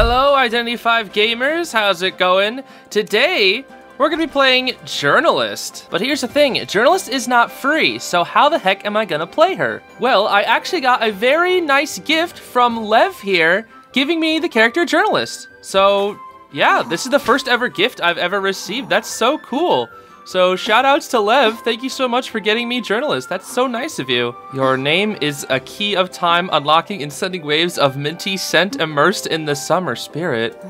Hello, Identity 5 gamers. How's it going? Today, we're gonna be playing Journalist. But here's the thing, Journalist is not free, so how the heck am I gonna play her? Well, I actually got a very nice gift from Lev here, giving me the character Journalist. So, yeah, this is the first ever gift I've ever received. That's so cool. So shout outs to Lev. Thank you so much for getting me journalist. That's so nice of you. Your name is a key of time unlocking and sending waves of minty scent immersed in the summer spirit.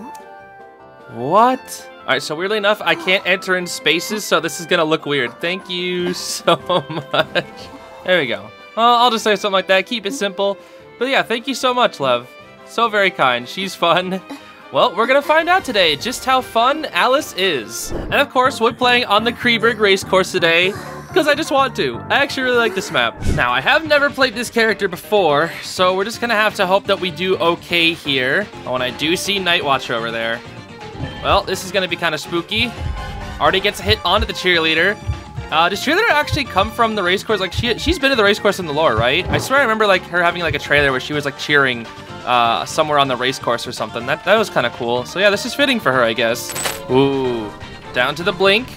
What? All right, so weirdly enough, I can't enter in spaces, so this is gonna look weird. Thank you so much. There we go. Well, I'll just say something like that. Keep it simple. But yeah, thank you so much, Lev. So very kind. She's fun. Well, we're gonna find out today just how fun Alice is. And of course, we're playing on the Kreeberg race course today, because I just want to. I actually really like this map. Now, I have never played this character before, so we're just gonna have to hope that we do okay here. Oh, and I do see Night Watcher over there. Well, this is gonna be kind of spooky. Already gets a hit onto the cheerleader. Uh, does cheerleader actually come from the race course? Like, she, she's been to the race course in the lore, right? I swear I remember, like, her having, like, a trailer where she was, like, cheering uh, somewhere on the race course or something. That, that was kind of cool. So yeah, this is fitting for her, I guess. Ooh, down to the blink.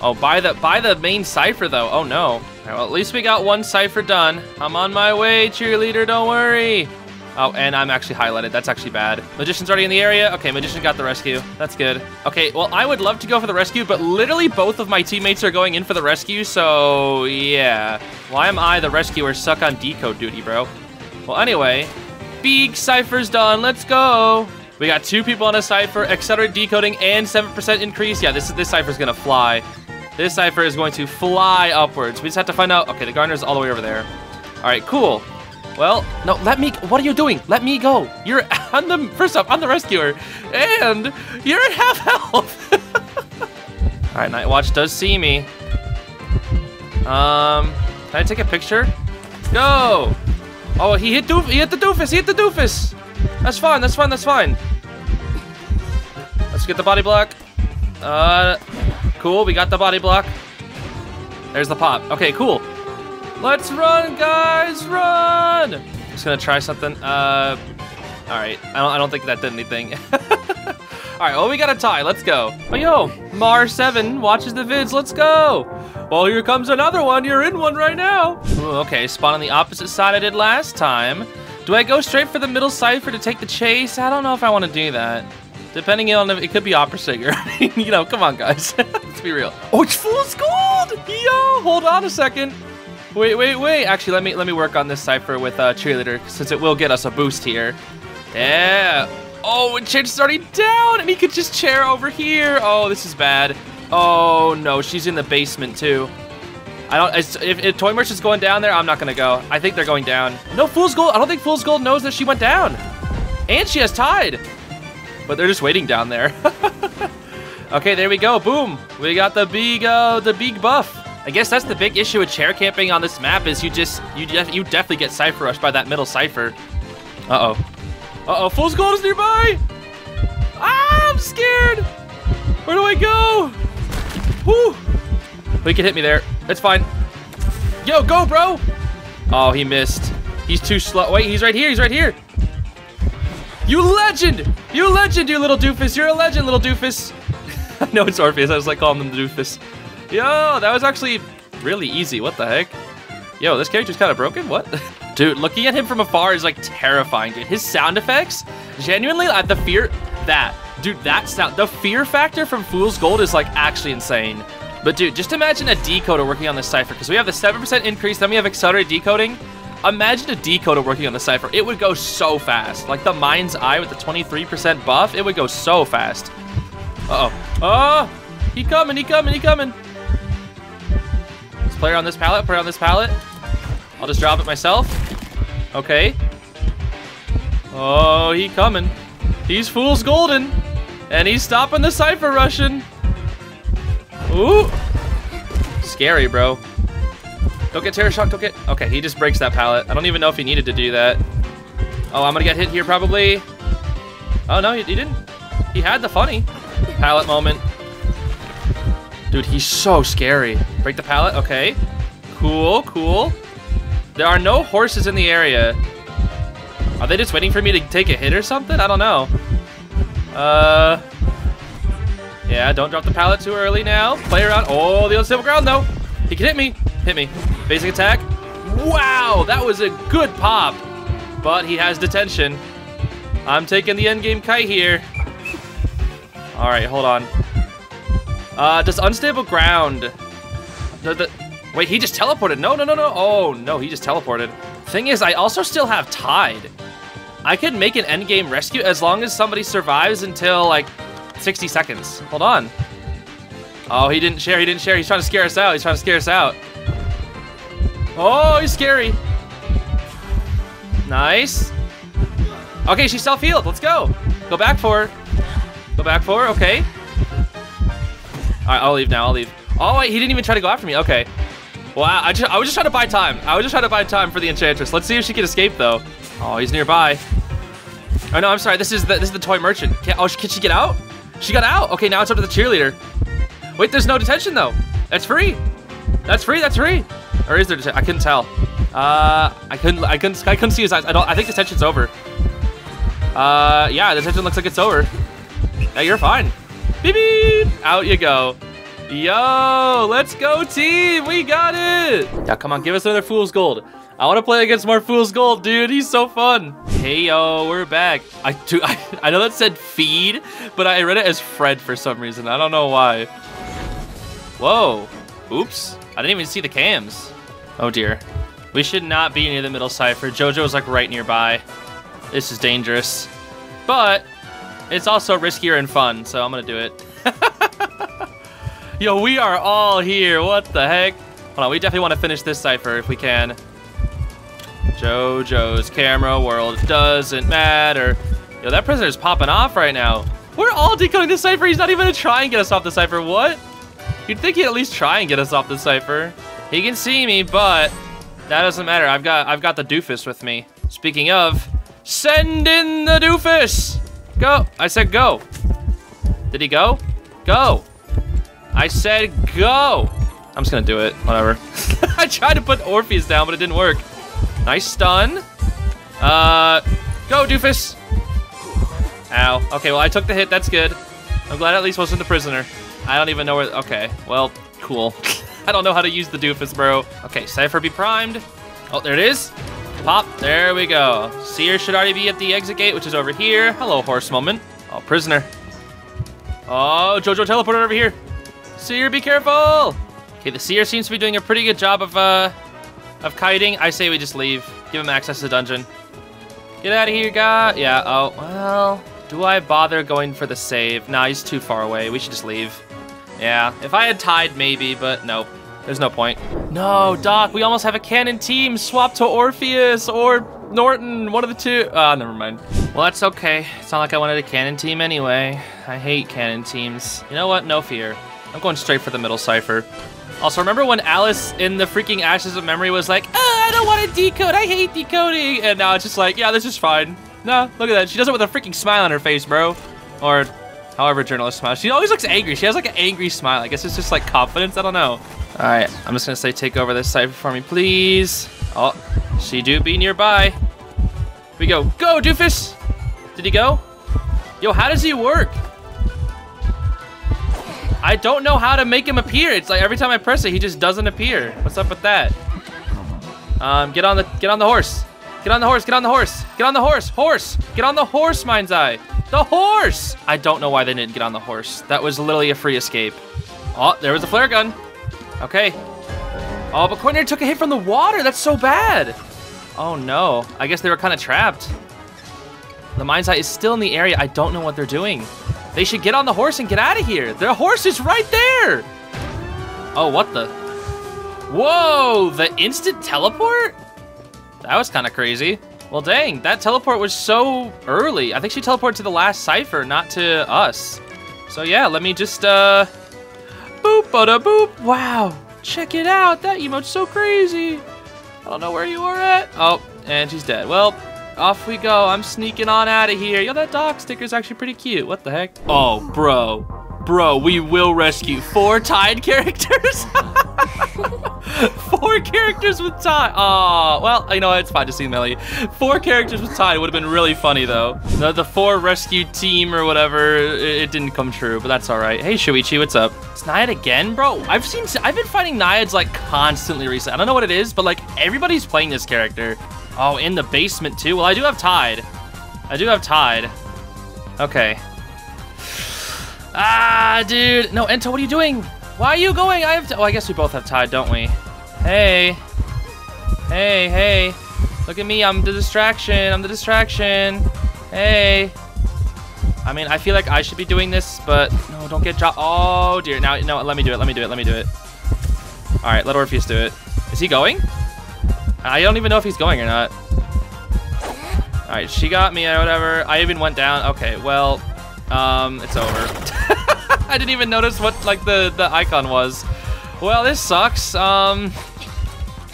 Oh, by the by the main cipher though. Oh no. Right, well, at least we got one cipher done. I'm on my way, cheerleader. Don't worry. Oh, and I'm actually highlighted. That's actually bad. Magician's already in the area. Okay, Magician got the rescue. That's good. Okay, well, I would love to go for the rescue, but literally both of my teammates are going in for the rescue, so yeah. Why am I the rescuer stuck on decode duty, bro? Well, anyway, big cipher's done. Let's go. We got two people on a cipher, accelerate decoding, and 7% increase. Yeah, this this cipher's gonna fly. This cipher is going to fly upwards. We just have to find out. Okay, the gardener's all the way over there. All right, cool. Well, no, let me. What are you doing? Let me go. You're on the first up. I'm the rescuer, and you're at half health. all right, Night Watch does see me. Um, can I take a picture? Go. Oh, he hit doof he hit the doofus, he hit the doofus! That's fine, that's fine, that's fine. Let's get the body block. Uh, cool, we got the body block. There's the pop. Okay, cool. Let's run, guys, run! Just gonna try something. Uh, all right. I don't, I don't think that did anything. all right, well, we got a tie. Let's go. Oh, yo, Mar7 watches the vids. Let's go. Well, here comes another one. You're in one right now. Ooh, okay, spawn on the opposite side I did last time. Do I go straight for the middle cipher to take the chase? I don't know if I want to do that. Depending on if it could be Opera Singer. You know, come on, guys. Let's be real. Oh, it's fool's gold! Yo, hold on a second. Wait, wait, wait. Actually, let me let me work on this cipher with uh, cheerleader since it will get us a boost here. Yeah. Oh, and Chair's already down, and he could just chair over here. Oh, this is bad. Oh, no, she's in the basement, too. I don't, if, if Toy Merchant's going down there, I'm not gonna go. I think they're going down. No, Fool's Gold, I don't think Fool's Gold knows that she went down. And she has Tide. But they're just waiting down there. okay, there we go, boom. We got the big, uh, the big buff. I guess that's the big issue with chair camping on this map is you just, you, def you definitely get Cypher Rushed by that middle Cypher. Uh-oh. Uh-oh, Fool's Gold is nearby! Ah, I'm scared! Where do I go? Woo! He can hit me there. It's fine. Yo, go, bro! Oh, he missed. He's too slow. Wait, he's right here. He's right here. You legend! You legend, you little doofus. You're a legend, little doofus. I know it's Orpheus. I was like calling him the doofus. Yo, that was actually really easy. What the heck? Yo, this character's kind of broken? What? Dude, looking at him from afar is like terrifying, dude. His sound effects, genuinely, uh, the fear, that Dude, that sound, the fear factor from Fool's Gold is like actually insane. But dude, just imagine a decoder working on this cipher because we have the 7% increase, then we have accelerated decoding. Imagine a decoder working on the cipher. It would go so fast. Like the Mind's Eye with the 23% buff, it would go so fast. Uh-oh. Oh, he coming, he coming, he coming. Let's play on this pallet, play on this pallet. I'll just drop it myself. Okay. Oh, he coming. He's Fool's Golden. And he's stopping the Cypher Russian. Ooh. Scary, bro. Don't get Terror Shock, don't get... Okay, he just breaks that pallet. I don't even know if he needed to do that. Oh, I'm gonna get hit here probably. Oh, no, he, he didn't. He had the funny pallet moment. Dude, he's so scary. Break the pallet, okay. Cool, cool. There are no horses in the area. Are they just waiting for me to take a hit or something? I don't know. Uh, yeah, don't drop the pallet too early now. Play around. Oh, the unstable ground though. He can hit me. Hit me. Basic attack. Wow, that was a good pop. But he has detention. I'm taking the endgame kite here. All right, hold on. Uh, does unstable ground... The, the, wait, he just teleported. No, no, no, no. Oh, no, he just teleported. Thing is, I also still have Tide. I could make an endgame rescue as long as somebody survives until, like, 60 seconds. Hold on. Oh, he didn't share. He didn't share. He's trying to scare us out. He's trying to scare us out. Oh, he's scary. Nice. Okay, she's self-healed. Let's go. Go back for her. Go back for her. Okay. All right, I'll leave now. I'll leave. Oh, wait. He didn't even try to go after me. Okay. Wow. I, just, I was just trying to buy time. I was just trying to buy time for the Enchantress. Let's see if she can escape, though. Oh, he's nearby. Oh, no. I'm sorry. This is the, this is the toy merchant. Can, oh, can she get out? She got out. Okay, now it's up to the cheerleader. Wait, there's no detention, though. That's free. That's free. That's free. Or is there? I couldn't tell. Uh, I couldn't, I couldn't, I couldn't see his eyes. I don't, I think detention's over. Uh, yeah, detention looks like it's over. Yeah, you're fine. Beep, beep. Out you go. Yo, let's go team. We got it. Yeah, come on, give us another Fool's Gold. I want to play against more Fool's Gold, dude. He's so fun. Hey, yo, we're back. I, do, I, I know that said feed, but I read it as Fred for some reason. I don't know why. Whoa. Oops. I didn't even see the cams. Oh, dear. We should not be near the middle cipher. Jojo's like right nearby. This is dangerous. But it's also riskier and fun, so I'm gonna do it. Yo, we are all here. What the heck? Hold on, we definitely want to finish this cipher if we can. Jojo's camera world doesn't matter. Yo, that prisoner's popping off right now. We're all decoding this cipher. He's not even gonna try and get us off the cipher. What? You'd think he'd at least try and get us off the cipher. He can see me, but that doesn't matter. I've got I've got the doofus with me. Speaking of, send in the doofus. Go. I said go. Did he go? Go. I said go. I'm just gonna do it. Whatever. I tried to put Orpheus down, but it didn't work. Nice stun. Uh, go doofus. Ow. Okay, well I took the hit. That's good. I'm glad at least wasn't the prisoner. I don't even know where. Okay. Well, cool. I don't know how to use the doofus, bro. Okay, Cypher be primed. Oh, there it is. Pop. There we go. Seer should already be at the exit gate, which is over here. Hello, horse moment. Oh, prisoner. Oh, Jojo teleported over here. Seer, be careful. Okay, the Seer seems to be doing a pretty good job of uh of kiting. I say we just leave. Give him access to the dungeon. Get out of here, guy. Yeah, oh, well, do I bother going for the save? Nah, he's too far away. We should just leave. Yeah, if I had Tide, maybe, but nope. There's no point. No, Doc, we almost have a cannon team. Swap to Orpheus or Norton, one of the two. Ah, uh, never mind. Well, that's okay. It's not like I wanted a cannon team anyway. I hate cannon teams. You know what? No fear. I'm going straight for the middle cipher. Also, remember when Alice in the freaking Ashes of Memory was like, oh, I don't want to decode. I hate decoding. And now it's just like, yeah, this is fine. No, look at that. She does it with a freaking smile on her face, bro. Or however journalist smiles. She always looks angry. She has like an angry smile. I guess it's just like confidence. I don't know. All right, I'm just gonna say take over this cipher for me, please. Oh, she do be nearby. Here we go. Go, doofus! Did he go? Yo, how does he work? I don't know how to make him appear. It's like every time I press it, he just doesn't appear. What's up with that? Um, get on the get on the horse. Get on the horse, get on the horse. Get on the horse, horse. Get on the horse, mind's eye. The horse! I don't know why they didn't get on the horse. That was literally a free escape. Oh, there was a flare gun. Okay. Oh, but Coordinator took a hit from the water. That's so bad. Oh, no. I guess they were kind of trapped. The Mind's Eye is still in the area. I don't know what they're doing. They should get on the horse and get out of here. Their horse is right there. Oh, what the? Whoa, the instant teleport? That was kind of crazy. Well, dang, that teleport was so early. I think she teleported to the last cipher, not to us. So yeah, let me just, uh, Boop, bada boop. Wow. Check it out. That emote's so crazy. I don't know where you are at. Oh, and she's dead. Well, off we go. I'm sneaking on out of here. Yo, that dog sticker's actually pretty cute. What the heck? Oh, bro. Bro, we will rescue four Tide characters. Four characters with Tide. Oh, well, you know? It's fine to see Melly. Four characters with Tide would have been really funny, though. The, the four rescue team or whatever, it, it, didn't come true, but that's all right. Hey, Shuichi, what's up? It's Naiad again, bro? I've seen, I've been fighting Naiads, like, constantly recently. I don't know what it is, but, like, everybody's playing this character. Oh, in the basement, too? Well, I do have Tide. I do have Tide. Okay. Ah, dude. No, Ento, what are you doing? Why are you going? I have. oh, I guess we both have Tide, don't we? Hey. Hey, hey. Look at me. I'm the distraction. I'm the distraction. Hey. I mean, I feel like I should be doing this, but no, don't get dropped. Oh, dear. Now, no, let me do it. Let me do it. Let me do it. All right, let Orpheus do it. Is he going? I don't even know if he's going or not. All right, she got me or whatever. I even went down. Okay, well, um, it's over. I didn't even notice what like the the icon was. Well, this sucks. Um,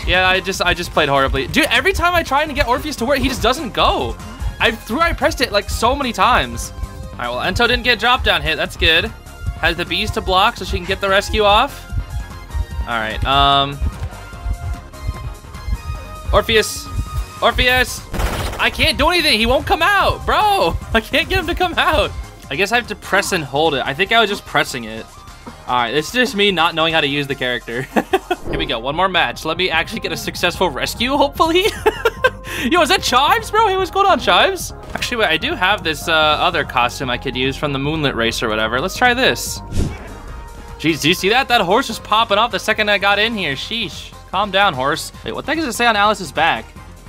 yeah, I just I just played horribly, dude. Every time I try and get Orpheus to work, he just doesn't go. I threw I pressed it like so many times. All right, well, Ento didn't get drop down hit. That's good. Has the bees to block so she can get the rescue off. All right. Um, Orpheus, Orpheus. I can't do anything. He won't come out, bro. I can't get him to come out. I guess I have to press and hold it. I think I was just pressing it. All right, it's just me not knowing how to use the character. Here we go, one more match. Let me actually get a successful rescue, hopefully. Yo, is that Chives, bro? Hey, what's going on, Chives? Actually, wait, I do have this uh, other costume I could use from the Moonlit Race or whatever. Let's try this. Jeez, do you see that? That horse was popping off the second I got in here. Sheesh. Calm down, horse. Wait, what the heck does it say on Alice's back?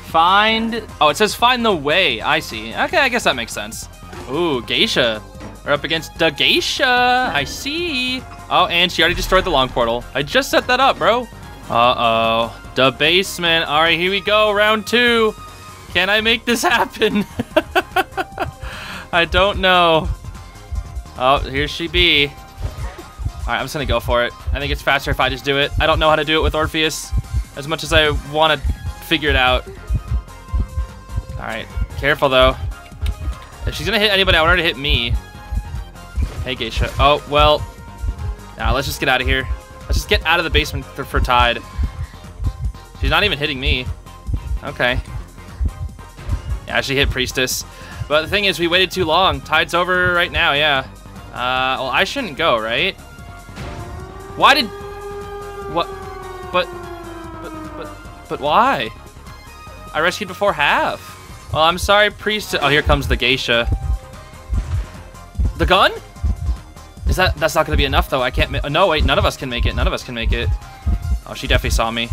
Find... Oh, it says find the way. I see. Okay, I guess that makes sense. Ooh, Geisha. We're up against the Geisha. I see. Oh, and she already destroyed the long portal. I just set that up, bro. Uh-oh. The basement. All right, here we go. Round two. Can I make this happen? I don't know. Oh, here she be. All right, I'm just gonna go for it. I think it's faster if I just do it. I don't know how to do it with Orpheus as much as I want to figure it out. All right, careful though. If she's gonna hit anybody, I want her to hit me. Hey, Geisha. Oh, well. Now, let's just get out of here. Let's just get out of the basement for, for Tide. She's not even hitting me. Okay. Yeah, she hit Priestess. But the thing is, we waited too long. Tide's over right now, yeah. Uh, well, I shouldn't go, right? Why did... What? But... But... But... But why? I rescued before half. Well, I'm sorry, Priest... Oh, here comes the Geisha. The gun? Is that, that's not gonna be enough though. I can't, oh, no wait, none of us can make it. None of us can make it. Oh, she definitely saw me.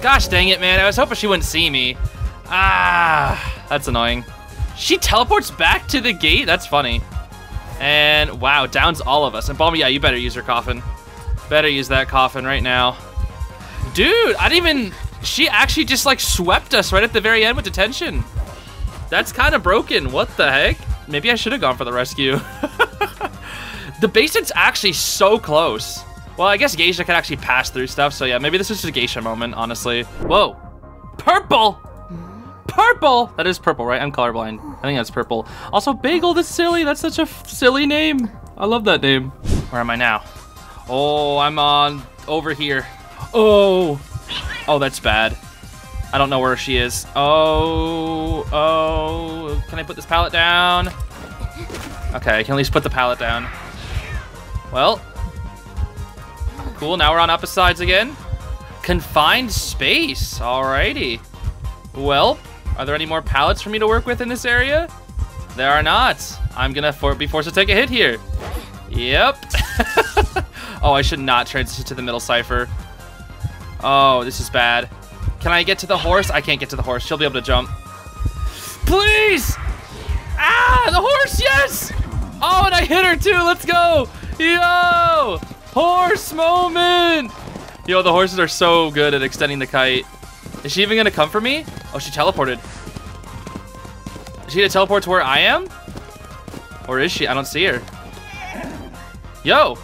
Gosh dang it, man. I was hoping she wouldn't see me. Ah, that's annoying. She teleports back to the gate? That's funny. And wow, downs all of us. And Balmy, yeah, you better use your coffin. Better use that coffin right now. Dude, I didn't even, she actually just like swept us right at the very end with detention. That's kind of broken. What the heck? Maybe I should have gone for the rescue. The basement's actually so close. Well, I guess Geisha can actually pass through stuff, so yeah, maybe this is just a Geisha moment, honestly. Whoa. Purple! Purple! That is purple, right? I'm colorblind. I think that's purple. Also, Bagel, that's silly. That's such a silly name. I love that name. Where am I now? Oh, I'm on over here. Oh. Oh, that's bad. I don't know where she is. Oh, oh. Can I put this pallet down? Okay, I can at least put the pallet down. Well. Cool, now we're on opposite sides again. Confined space, alrighty. Well, are there any more pallets for me to work with in this area? There are not. I'm gonna for be forced to take a hit here. Yep. oh, I should not transition to the middle cipher. Oh, this is bad. Can I get to the horse? I can't get to the horse. She'll be able to jump. Please! Ah, the horse, yes! Oh, and I hit her too. Let's go. Yo! Horse moment! Yo, the horses are so good at extending the kite. Is she even gonna come for me? Oh, she teleported. Is she gonna teleport to where I am? Or is she? I don't see her. Yo!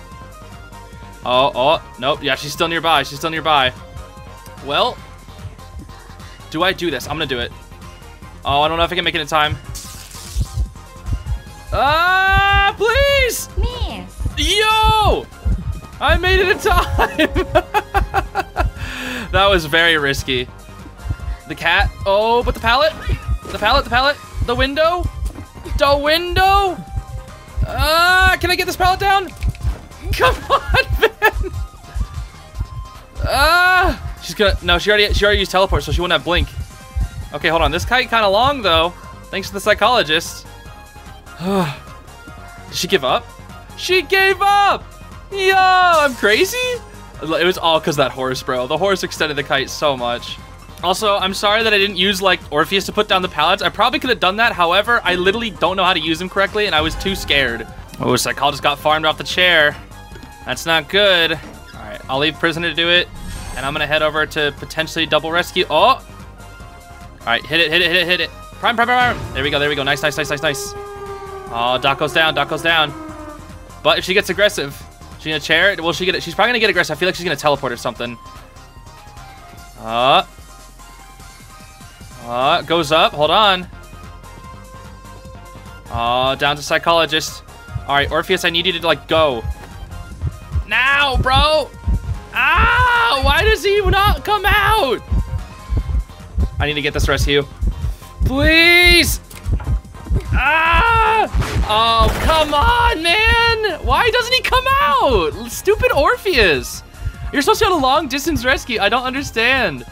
Oh, oh, nope. Yeah, she's still nearby. She's still nearby. Well, do I do this? I'm gonna do it. Oh, I don't know if I can make it in time. Ah, please! Miss. Yo! I made it in time! that was very risky. The cat. Oh, but the pallet. The pallet, the pallet. The window. The window. Ah, uh, can I get this pallet down? Come on, man. Ah. She's gonna, no, she already, she already used teleport, so she wouldn't have blink. Okay, hold on. This kite kind of long, though. Thanks to the psychologist. Did she give up? She gave up! Yo, I'm crazy? It was all because that horse, bro. The horse extended the kite so much. Also, I'm sorry that I didn't use, like, Orpheus to put down the pallets. I probably could have done that. However, I literally don't know how to use them correctly, and I was too scared. Oh, Psychologist got farmed off the chair. That's not good. All right, I'll leave Prisoner to do it, and I'm to head over to potentially double rescue. Oh! All right, hit it, hit it, hit it, hit it. Prime, prime, prime, prime. There we go, there we go. Nice, nice, nice, nice, nice. Oh, Doc goes down, Doc goes down. But if she gets aggressive, she gonna chair it? Will she get it? She's probably gonna get aggressive. I feel like she's gonna teleport or something. Uh. Uh, goes up. Hold on. Uh, down to psychologist. All right, Orpheus, I need you to like go. Now, bro. Ah, why does he not come out? I need to get this rescue. Please. Ah! Oh, come on, man! Why doesn't he come out? Stupid Orpheus! You're supposed to have a long distance rescue. I don't understand.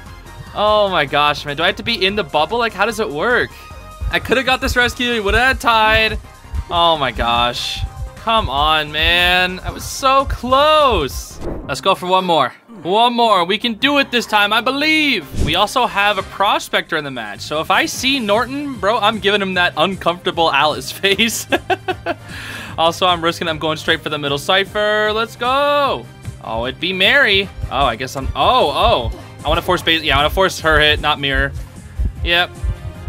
Oh my gosh, man. Do I have to be in the bubble? Like, how does it work? I could have got this rescue. Would have tied. Oh my gosh. Come on, man. I was so close. Let's go for one more. One more. We can do it this time, I believe. We also have a prospector in the match. So if I see Norton, bro, I'm giving him that uncomfortable Alice face. also, I'm risking I'm going straight for the middle cipher. Let's go. Oh, it'd be Mary. Oh, I guess I'm... Oh, oh. I want to force base... Yeah, I want to force her hit, not mirror. Yep.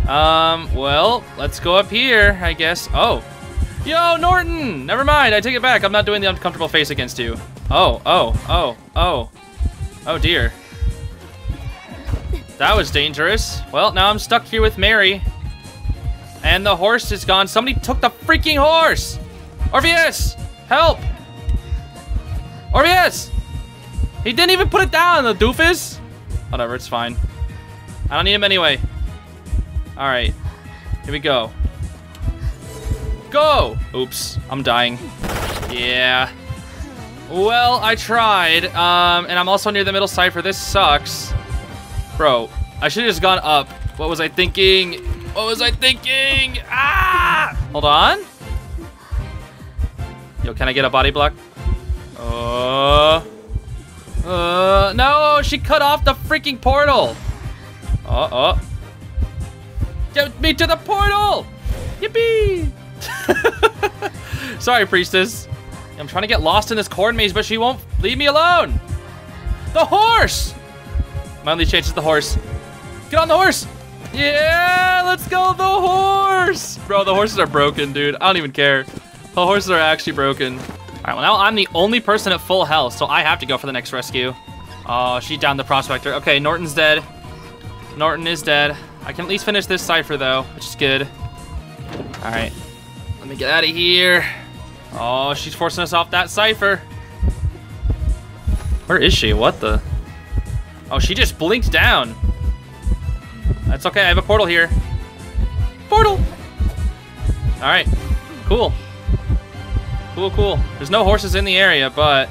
Um, well, let's go up here, I guess. Oh. Yo, Norton! Never mind, I take it back. I'm not doing the uncomfortable face against you. Oh, oh, oh, oh. Oh dear. That was dangerous. Well, now I'm stuck here with Mary. And the horse is gone. Somebody took the freaking horse! Orpheus! Help! Orpheus! He didn't even put it down, the doofus! Whatever, it's fine. I don't need him anyway. Alright. Here we go. Go! Oops, I'm dying. Yeah. Well, I tried, um, and I'm also near the middle cipher. This sucks. Bro, I should have just gone up. What was I thinking? What was I thinking? Ah! Hold on. Yo, can I get a body block? Uh, uh, no, she cut off the freaking portal. Uh, uh. Get me to the portal! Yippee! Sorry, priestess. I'm trying to get lost in this corn maze, but she won't leave me alone. The horse! My only chance is the horse. Get on the horse! Yeah, let's go the horse! Bro, the horses are broken, dude. I don't even care. The horses are actually broken. All right, well now I'm the only person at full health, so I have to go for the next rescue. Oh, she downed the prospector. Okay, Norton's dead. Norton is dead. I can at least finish this cipher though, which is good. All right, let me get out of here. Oh, she's forcing us off that cipher. Where is she? What the? Oh, she just blinked down. That's okay. I have a portal here. Portal! All right. Cool. Cool, cool. There's no horses in the area, but...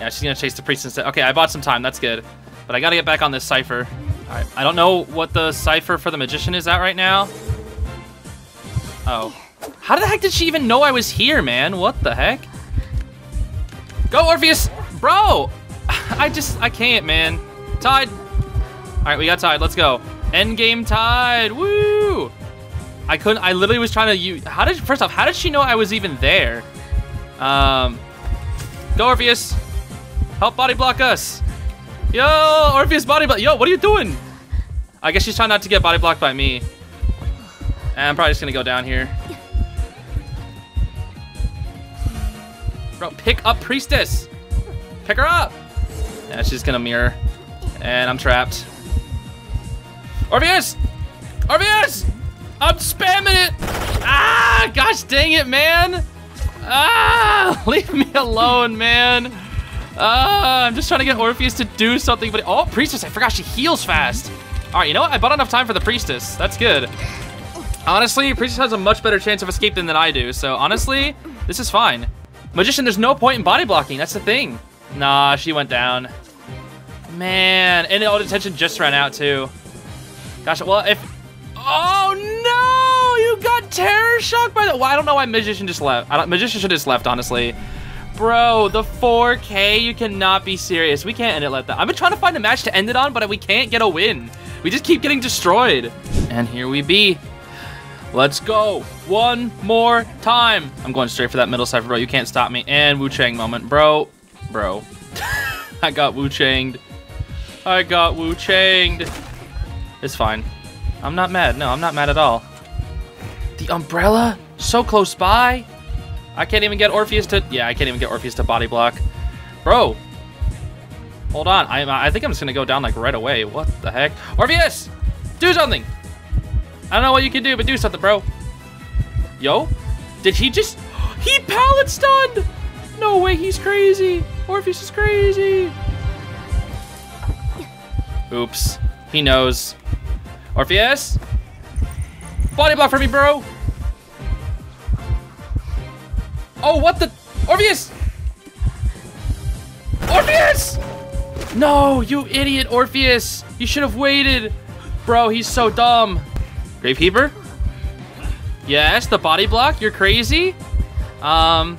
Yeah, she's to chase the priest instead. Okay, I bought some time. That's good. But I got to get back on this cipher. All right. I don't know what the cipher for the magician is at right now. Oh. How the heck did she even know I was here, man? What the heck? Go, Orpheus! Bro! I just, I can't, man. Tide. All right, we got Tide. Let's go. End game Tide. Woo! I couldn't, I literally was trying to use, how did, first off, how did she know I was even there? Um, go, Orpheus. Help body block us. Yo, Orpheus body block. Yo, what are you doing? I guess she's trying not to get body blocked by me. And I'm probably just gonna go down here. Bro, pick up Priestess. Pick her up. Yeah, she's gonna mirror. And I'm trapped. Orpheus! Orpheus! I'm spamming it! Ah! Gosh dang it, man! Ah! Leave me alone, man! Ah, I'm just trying to get Orpheus to do something, but oh, Priestess, I forgot she heals fast. All right, you know what? I bought enough time for the Priestess. That's good. Honestly, Priestess has a much better chance of escaping than I do, so honestly, this is fine. Magician, there's no point in body blocking. That's the thing. Nah, she went down. Man, and all detention just ran out too. Gosh, well, if... Oh, no! You got terror shocked by the... Well, I don't know why Magician just left. I don't, Magician should have just left, honestly. Bro, the 4K, you cannot be serious. We can't end it like that. I've been trying to find a match to end it on, but we can't get a win. We just keep getting destroyed. And here we be. Let's go. One more time. I'm going straight for that middle cipher, bro. You can't stop me. And Wu Chang moment. Bro. Bro. I got Wu Changed. I got Wu Changed. It's fine. I'm not mad. No, I'm not mad at all. The umbrella? So close by? I can't even get Orpheus to... Yeah, I can't even get Orpheus to body block. Bro. Hold on. I, I think I'm just going to go down, like, right away. What the heck? Orpheus! Do something! I don't know what you can do, but do something, bro. Yo? Did he just... He pallet stunned! No way, he's crazy. Orpheus is crazy. Oops. He knows. Orpheus? Body block for me, bro. Oh, what the? Orpheus! Orpheus! No, you idiot, Orpheus. You should have waited. Bro, he's so dumb. Gravekeeper? Yes, the body block. You're crazy. Um,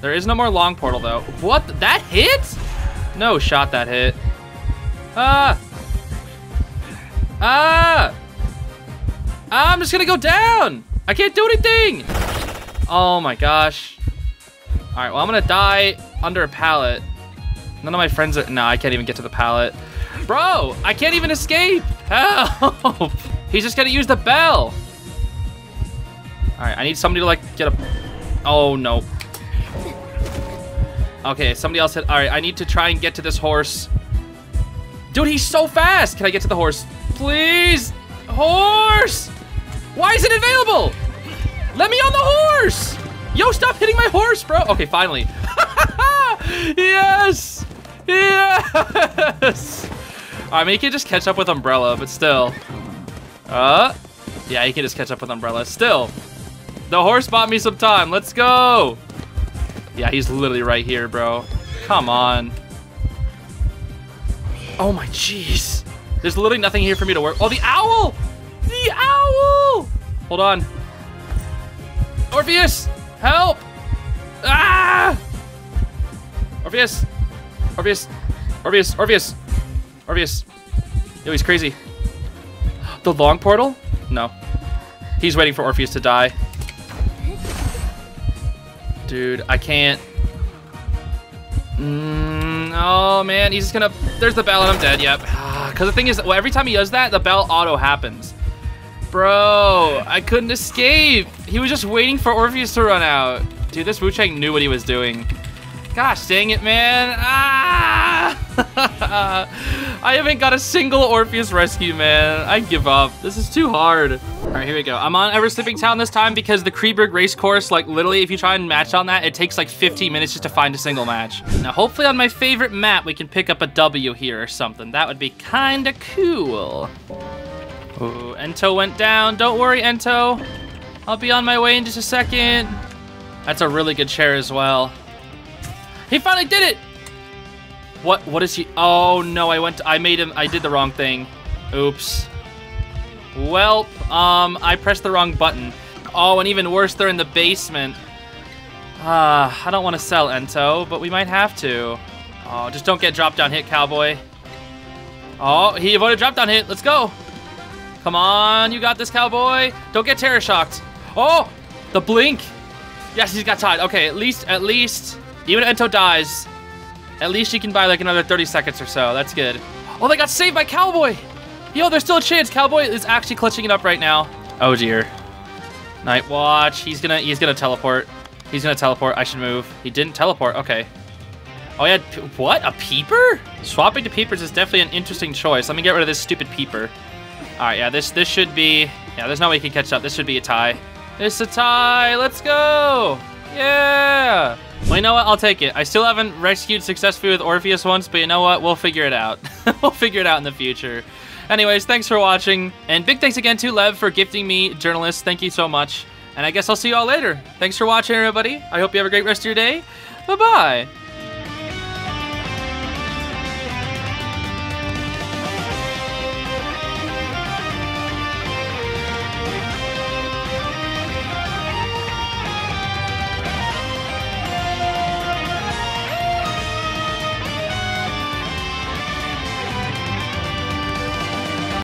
there is no more long portal, though. What? That hit? No shot that hit. Ah! Ah! I'm just gonna go down! I can't do anything! Oh my gosh. Alright, well I'm gonna die under a pallet. None of my friends are- no, I can't even get to the pallet. Bro, I can't even escape! Help! He's just gonna use the bell! Alright, I need somebody to like get a- Oh no. Okay, somebody else hit- Alright, I need to try and get to this horse. Dude, he's so fast! Can I get to the horse? Please! Horse! Why is it available? Let me on the horse! Yo, stop hitting my horse, bro! Okay, finally. yes! Yes! I mean, you can just catch up with Umbrella, but still. Uh, yeah, you can just catch up with Umbrella. Still, the horse bought me some time. Let's go! Yeah, he's literally right here, bro. Come on. Oh my jeez. There's literally nothing here for me to work. Oh, the owl! The owl! Hold on. Orpheus! Help! Ah! Orpheus! Orpheus! Orpheus! Orpheus! Orpheus! Yo, he's crazy. The long portal? No. He's waiting for Orpheus to die. Dude, I can't. Mm, oh man, he's just gonna. There's the bell and I'm dead. Yep. Because the thing is, well, every time he does that, the bell auto happens. Bro, I couldn't escape. He was just waiting for Orpheus to run out. Dude, this Wu Chang knew what he was doing. Gosh dang it, man. Ah! I haven't got a single Orpheus rescue, man. I give up. This is too hard. All right, here we go. I'm on Ever Sleeping Town this time because the Kreeberg race course, like literally, if you try and match on that, it takes like 15 minutes just to find a single match. Now, hopefully on my favorite map, we can pick up a W here or something. That would be kind of cool. Ooh, Ento went down. Don't worry, Ento. I'll be on my way in just a second. That's a really good chair as well. He finally did it! What, what is he? Oh no, I went, to, I made him, I did the wrong thing. Oops. Welp, um, I pressed the wrong button. Oh, and even worse, they're in the basement. Ah, uh, I don't want to sell Ento, but we might have to. Oh, just don't get drop down hit, cowboy. Oh, he avoided drop down hit. Let's go. Come on, you got this, cowboy. Don't get terror shocked. Oh, the blink. Yes, he's got Tide. Okay, at least, at least, even Ento dies, at least you can buy like another 30 seconds or so. That's good. Oh, they got saved by Cowboy. Yo, there's still a chance. Cowboy is actually clutching it up right now. Oh dear. Night watch. He's gonna he's gonna teleport. He's gonna teleport. I should move. He didn't teleport. Okay. Oh yeah. What? A peeper? Swapping to peepers is definitely an interesting choice. Let me get rid of this stupid peeper. All right. Yeah. This this should be. Yeah. There's no way he can catch up. This should be a tie. It's a tie. Let's go. Yeah! Well, you know what? I'll take it. I still haven't rescued successfully with Orpheus once, but you know what? We'll figure it out. we'll figure it out in the future. Anyways, thanks for watching. And big thanks again to Lev for gifting me Journalist. Thank you so much. And I guess I'll see you all later. Thanks for watching, everybody. I hope you have a great rest of your day. Bye-bye.